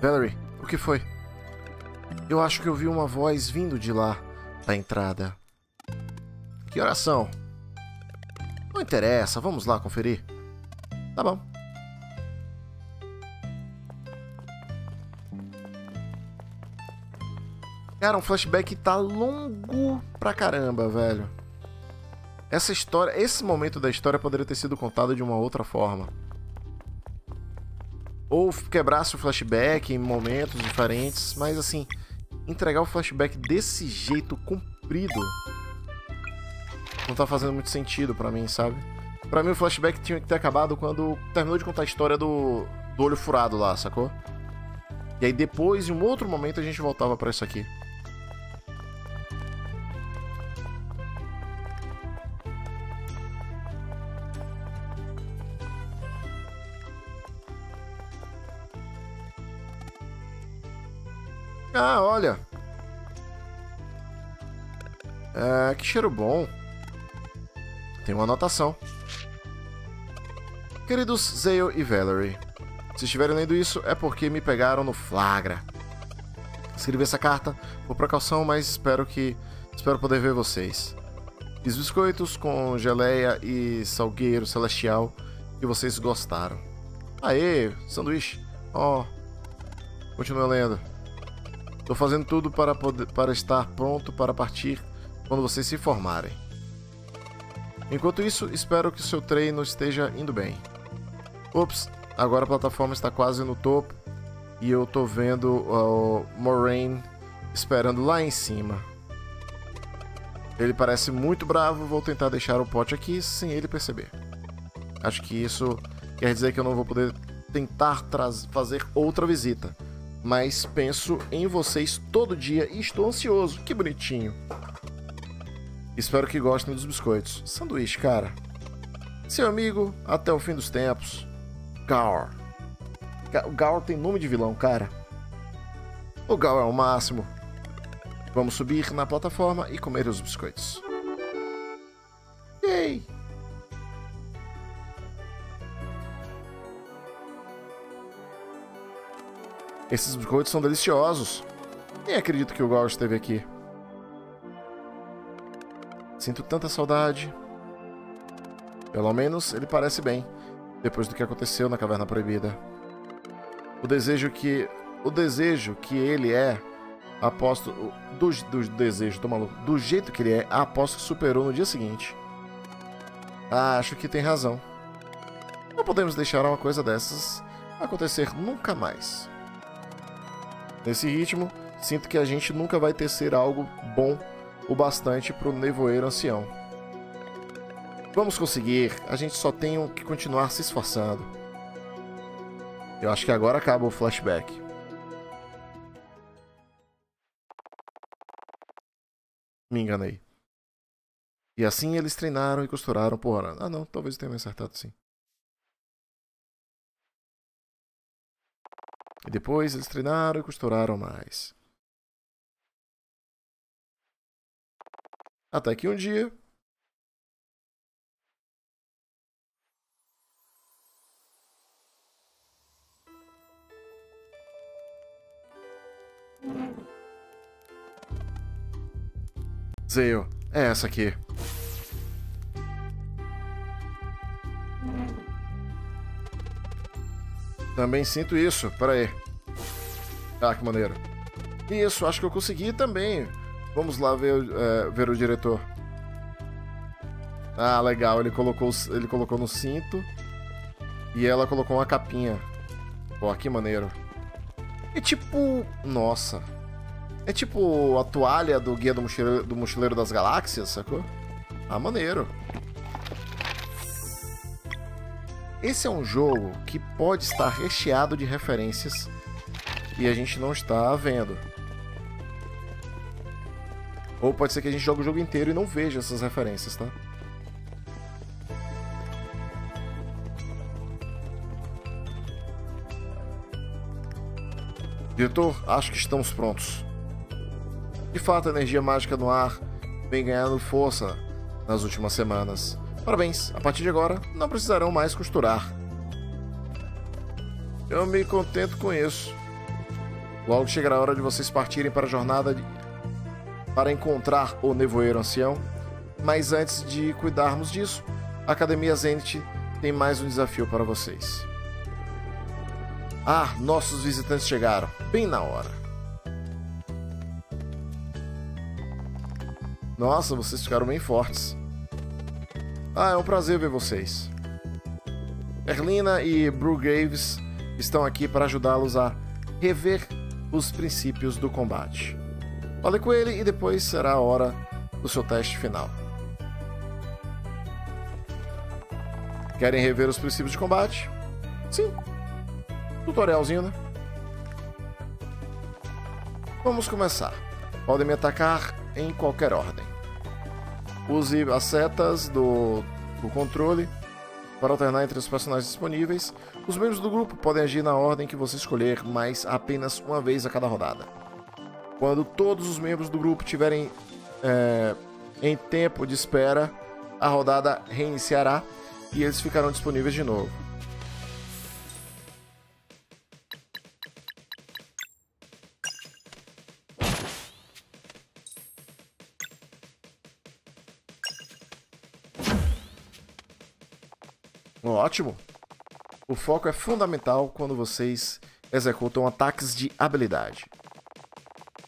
Valerie, o que foi? Eu acho que eu vi uma voz vindo de lá, da entrada. Que oração? Não interessa, vamos lá conferir. Tá bom. Cara, um flashback tá longo pra caramba, velho. Essa história, esse momento da história poderia ter sido contado de uma outra forma. Ou quebrasse o flashback em momentos diferentes, mas assim, entregar o flashback desse jeito comprido não tá fazendo muito sentido para mim, sabe? Para mim o flashback tinha que ter acabado quando terminou de contar a história do, do olho furado lá, sacou? E aí depois, em um outro momento, a gente voltava para isso aqui. Ah, olha. É, que cheiro bom. Tem uma anotação. Queridos Zale e Valerie, se estiverem lendo isso é porque me pegaram no flagra. Escrevi essa carta por precaução, mas espero que espero poder ver vocês. Fiz biscoitos com geleia e salgueiro celestial que vocês gostaram. Aê, sanduíche. Ó. Oh, continua lendo. Estou fazendo tudo para, poder, para estar pronto para partir quando vocês se formarem. Enquanto isso, espero que seu treino esteja indo bem. Ops, agora a plataforma está quase no topo e eu estou vendo o Moraine esperando lá em cima. Ele parece muito bravo, vou tentar deixar o pote aqui sem ele perceber. Acho que isso quer dizer que eu não vou poder tentar fazer outra visita mas penso em vocês todo dia e estou ansioso. Que bonitinho. Espero que gostem dos biscoitos. Sanduíche, cara. Seu amigo, até o fim dos tempos. Gaur. O Gaur tem nome de vilão, cara. O Gaur é o máximo. Vamos subir na plataforma e comer os biscoitos. Yay! Esses biscoitos são deliciosos. Nem acredito que o Gaul esteve aqui. Sinto tanta saudade. Pelo menos ele parece bem, depois do que aconteceu na Caverna Proibida. O desejo que. O desejo que ele é, aposto. Do, do desejo, tô maluco. Do jeito que ele é, aposto que superou no dia seguinte. Ah, acho que tem razão. Não podemos deixar uma coisa dessas acontecer nunca mais. Nesse ritmo, sinto que a gente nunca vai tecer algo bom o bastante para o nevoeiro ancião. Vamos conseguir, a gente só tem que continuar se esforçando. Eu acho que agora acaba o flashback. Me enganei. E assim eles treinaram e costuraram por ano. Ah não, talvez tenha me acertado sim. E depois eles treinaram e costuraram mais. Até que um dia. Zeio, é essa aqui. Também sinto isso. Pera aí. Ah, que maneiro. Isso, acho que eu consegui também. Vamos lá ver, é, ver o diretor. Ah, legal. Ele colocou, ele colocou no cinto. E ela colocou uma capinha. Pô, que maneiro. É tipo. Nossa. É tipo a toalha do Guia do Mochileiro, do Mochileiro das Galáxias, sacou? Ah, maneiro. Esse é um jogo que pode estar recheado de referências e a gente não está vendo. Ou pode ser que a gente jogue o jogo inteiro e não veja essas referências, tá? Diretor, acho que estamos prontos. De fato, a energia mágica no ar vem ganhando força nas últimas semanas. Parabéns, a partir de agora não precisarão mais costurar. Eu me contento com isso. Logo chegará a hora de vocês partirem para a jornada de... para encontrar o nevoeiro ancião. Mas antes de cuidarmos disso, a Academia Zenith tem mais um desafio para vocês. Ah, nossos visitantes chegaram, bem na hora. Nossa, vocês ficaram bem fortes. Ah, é um prazer ver vocês. Erlina e Bru Graves estão aqui para ajudá-los a rever os princípios do combate. Fale com ele e depois será a hora do seu teste final. Querem rever os princípios de combate? Sim. Tutorialzinho, né? Vamos começar. Podem me atacar em qualquer ordem. Use as setas do, do controle para alternar entre os personagens disponíveis. Os membros do grupo podem agir na ordem que você escolher, mas apenas uma vez a cada rodada. Quando todos os membros do grupo tiverem é, em tempo de espera, a rodada reiniciará e eles ficarão disponíveis de novo. Ótimo! O foco é fundamental quando vocês executam ataques de habilidade.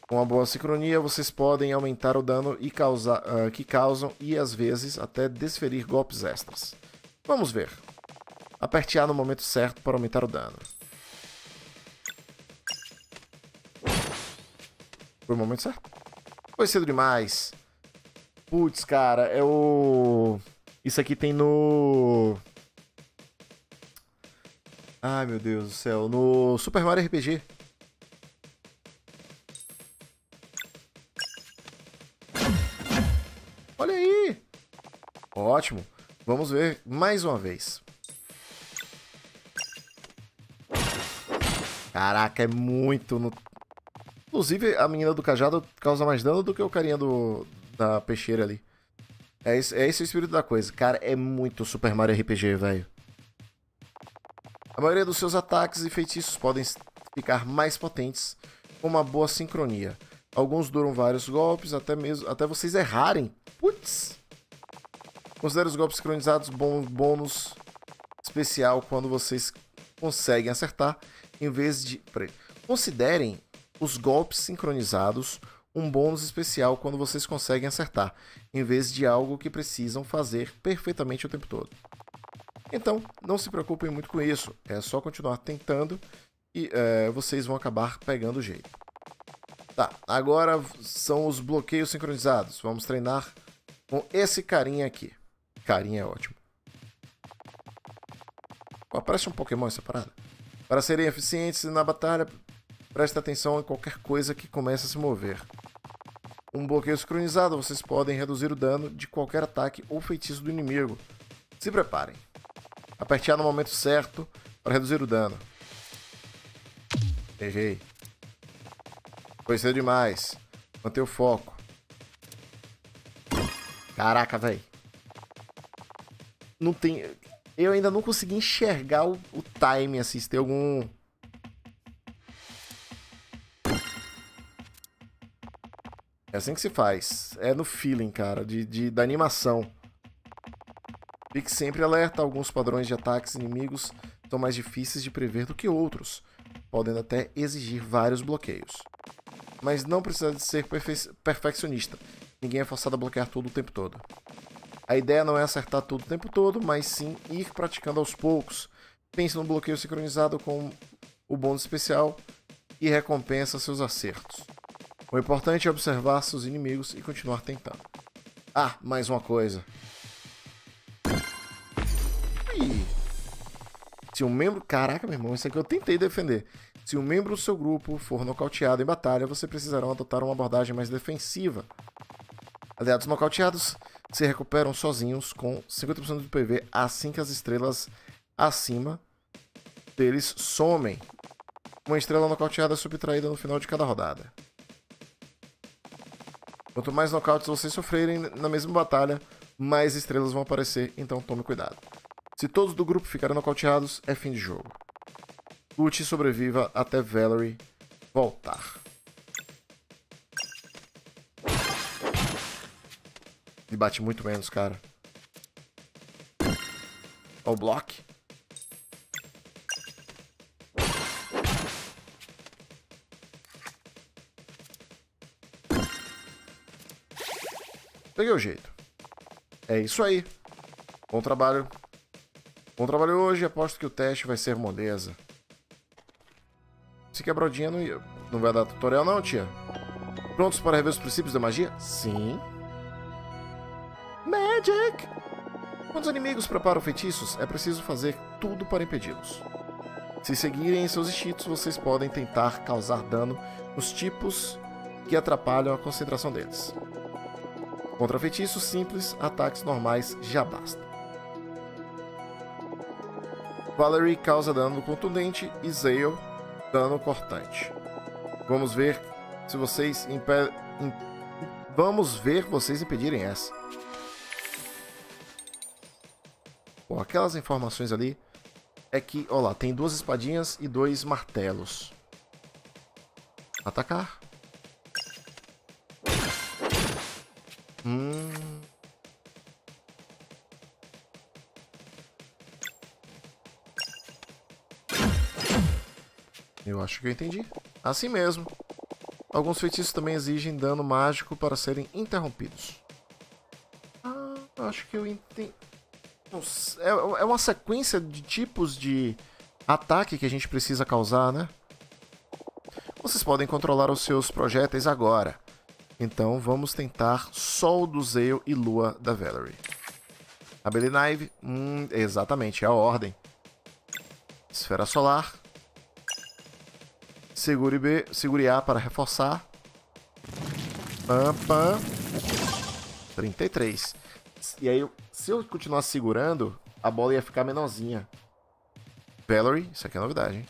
Com uma boa sincronia, vocês podem aumentar o dano e causar, uh, que causam e às vezes até desferir golpes extras. Vamos ver. Aperte A no momento certo para aumentar o dano. Foi o momento certo? Foi cedo demais. Putz, cara, é o. Isso aqui tem no. Ai, meu Deus do céu. No Super Mario RPG. Ótimo. Vamos ver mais uma vez. Caraca, é muito... No... Inclusive, a menina do cajado causa mais dano do que o carinha do... da peixeira ali. É esse, é esse o espírito da coisa. Cara, é muito Super Mario RPG, velho. A maioria dos seus ataques e feitiços podem ficar mais potentes com uma boa sincronia. Alguns duram vários golpes, até mesmo até vocês errarem. Putz! Considere os golpes sincronizados bom, bônus especial quando vocês conseguem acertar, em vez de. Considerem os golpes sincronizados um bônus especial quando vocês conseguem acertar, em vez de algo que precisam fazer perfeitamente o tempo todo. Então, não se preocupem muito com isso. É só continuar tentando e é, vocês vão acabar pegando o jeito. Tá, agora são os bloqueios sincronizados. Vamos treinar com esse carinha aqui. Carinha é ótimo. Pô, parece um Pokémon essa parada. Para serem eficientes na batalha, preste atenção em qualquer coisa que comece a se mover. Um bloqueio sincronizado, vocês podem reduzir o dano de qualquer ataque ou feitiço do inimigo. Se preparem. Aperte A no momento certo para reduzir o dano. Errei. Cedo demais. Manter o foco. Caraca, velho. Não tem... Eu ainda não consegui enxergar o, o time, assim, se tem algum... É assim que se faz. É no feeling, cara, de, de, da animação. Fique sempre alerta, alguns padrões de ataques inimigos são mais difíceis de prever do que outros, podendo até exigir vários bloqueios. mas não precisa de ser perfe perfeccionista. Ninguém é forçado a bloquear tudo o tempo todo. A ideia não é acertar tudo o tempo todo, mas sim ir praticando aos poucos. Pense no bloqueio sincronizado com o bônus especial e recompensa seus acertos. O importante é observar seus inimigos e continuar tentando. Ah, mais uma coisa. Ih. Se um membro. Caraca, meu irmão, isso aqui eu tentei defender. Se um membro do seu grupo for nocauteado em batalha, você precisará adotar uma abordagem mais defensiva. Aliados nocauteados se recuperam sozinhos com 50% do PV assim que as estrelas acima deles somem. Uma estrela nocauteada é subtraída no final de cada rodada. Quanto mais nocautes vocês sofrerem na mesma batalha, mais estrelas vão aparecer, então tome cuidado. Se todos do grupo ficarem nocauteados, é fim de jogo. Lute e sobreviva até Valerie voltar. Bate muito menos, cara. Ó o block. Peguei o jeito. É isso aí. Bom trabalho. Bom trabalho hoje. Aposto que o teste vai ser moleza. Se quebradinha não, ia... não vai dar tutorial não, tia? Prontos para rever os princípios da magia? Sim. Magic! Quando os inimigos preparam feitiços, é preciso fazer tudo para impedi-los. Se seguirem seus instintos, vocês podem tentar causar dano nos tipos que atrapalham a concentração deles. Contra feitiços simples, ataques normais já basta. Valerie causa dano contundente e Zale dano cortante. Vamos ver se vocês impedem. Vamos ver vocês impedirem essa. Aquelas informações ali é que, olha lá, tem duas espadinhas e dois martelos. Atacar. Hum. Eu acho que eu entendi. Assim mesmo. Alguns feitiços também exigem dano mágico para serem interrompidos. Ah, acho que eu entendi. É, é uma sequência de tipos de ataque que a gente precisa causar, né? Vocês podem controlar os seus projéteis agora. Então vamos tentar Sol do Zeo e Lua da Valerie. A Knife, hum, exatamente, é a ordem. Esfera Solar. Segure B, segure A para reforçar. Pam, pam. 33. E aí, se eu continuar segurando, a bola ia ficar menorzinha. Valerie, isso aqui é novidade, hein?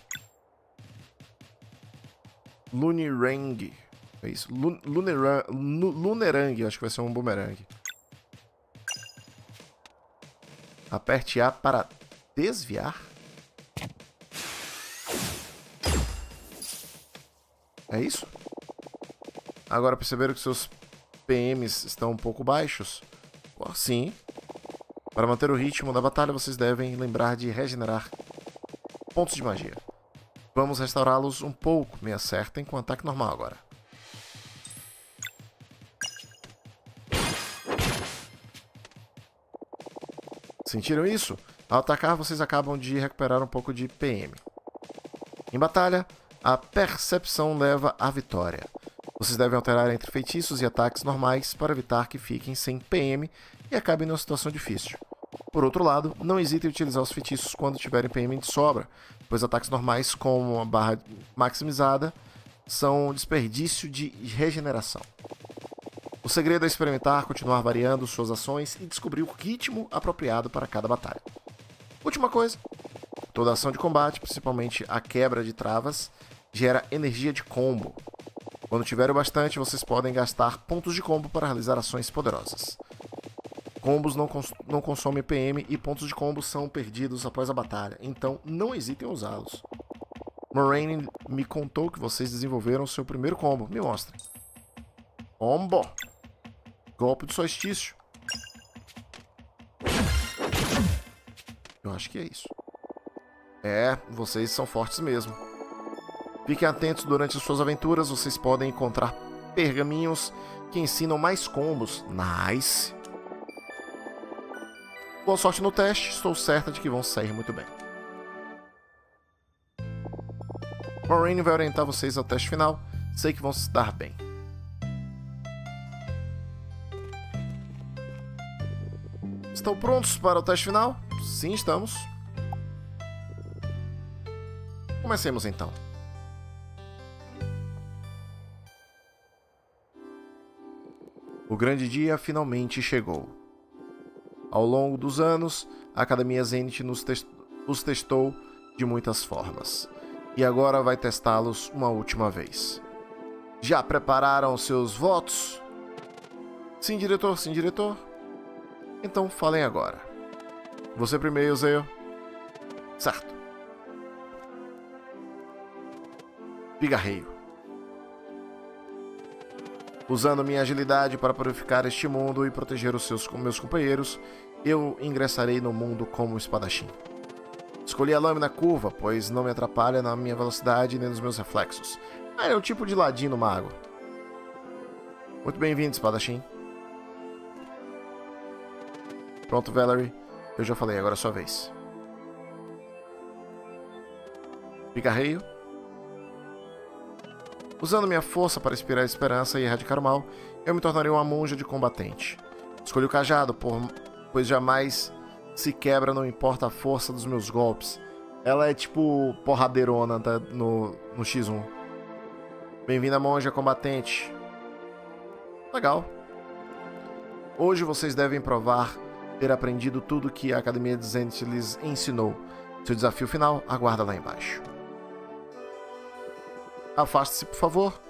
Lunirang. É isso. Lunerang, Lunerang, acho que vai ser um boomerang. Aperte A para desviar. É isso? Agora perceberam que seus PMs estão um pouco baixos? Sim. Para manter o ritmo da batalha, vocês devem lembrar de regenerar pontos de magia. Vamos restaurá-los um pouco. Me acertem com ataque normal agora. Sentiram isso? Ao atacar, vocês acabam de recuperar um pouco de PM. Em batalha, a percepção leva à vitória. Vocês devem alterar entre feitiços e ataques normais para evitar que fiquem sem PM e acabem numa situação difícil. Por outro lado, não hesitem em utilizar os feitiços quando tiverem PM de sobra, pois ataques normais com a barra maximizada são desperdício de regeneração. O segredo é experimentar, continuar variando suas ações e descobrir o ritmo apropriado para cada batalha. Última coisa: toda ação de combate, principalmente a quebra de travas, gera energia de combo. Quando tiver o bastante, vocês podem gastar pontos de combo para realizar ações poderosas. Combos não, cons não consomem PM e pontos de combo são perdidos após a batalha, então não hesitem em usá-los. Moraine me contou que vocês desenvolveram seu primeiro combo. Me mostrem. Combo! Golpe do solstício. Eu acho que é isso. É, vocês são fortes mesmo. Fiquem atentos durante suas aventuras, vocês podem encontrar pergaminhos que ensinam mais combos. Nice! Boa sorte no teste, estou certa de que vão sair muito bem. Moraine vai orientar vocês ao teste final, sei que vão se dar bem. Estão prontos para o teste final? Sim, estamos. Comecemos então. O grande dia finalmente chegou. Ao longo dos anos, a Academia Zenith nos test os testou de muitas formas. E agora vai testá-los uma última vez. Já prepararam seus votos? Sim, diretor, sim, diretor. Então falem agora. Você primeiro, Zeo. Certo. Pigarreio. Usando minha agilidade para purificar este mundo e proteger os seus meus companheiros, eu ingressarei no mundo como espadachim. Escolhi a lâmina curva, pois não me atrapalha na minha velocidade nem nos meus reflexos. Ah, é o tipo de ladino mago. Muito bem-vindo, espadachim. Pronto, Valerie. Eu já falei, agora é sua vez. Picarreio. Usando minha força para inspirar esperança e erradicar o mal, eu me tornarei uma monja de combatente. Escolhi o cajado, por... pois jamais se quebra, não importa a força dos meus golpes. Ela é tipo porradeirona tá? no, no X1. Bem-vinda, monja combatente. Legal. Hoje vocês devem provar ter aprendido tudo que a Academia de Zenith lhes ensinou. Seu desafio final aguarda lá embaixo. Afaste-se, por favor.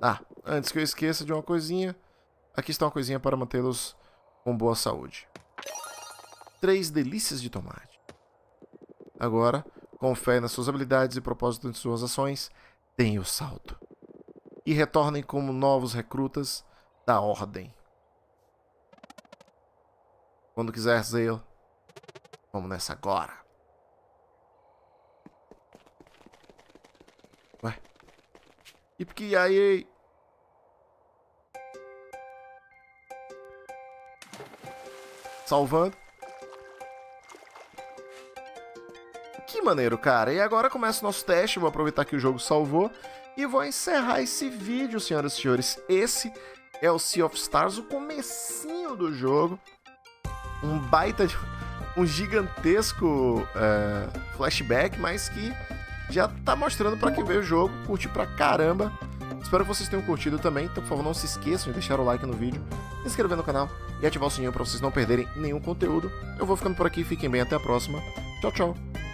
Ah, antes que eu esqueça de uma coisinha, aqui está uma coisinha para mantê-los com boa saúde. Três delícias de tomate. Agora, com fé nas suas habilidades e propósito em suas ações, deem o salto. E retornem como novos recrutas da Ordem. Quando quiser, Zale, vamos nessa agora. E porque aí. Salvando. Que maneiro, cara. E agora começa o nosso teste. Vou aproveitar que o jogo salvou. E vou encerrar esse vídeo, senhoras e senhores. Esse é o Sea of Stars, o comecinho do jogo. Um baita. Um gigantesco é, flashback, mas que já tá mostrando para quem vê o jogo, curte pra caramba. Espero que vocês tenham curtido também, então por favor não se esqueçam de deixar o like no vídeo, se inscrever no canal e ativar o sininho para vocês não perderem nenhum conteúdo. Eu vou ficando por aqui, fiquem bem, até a próxima. Tchau, tchau.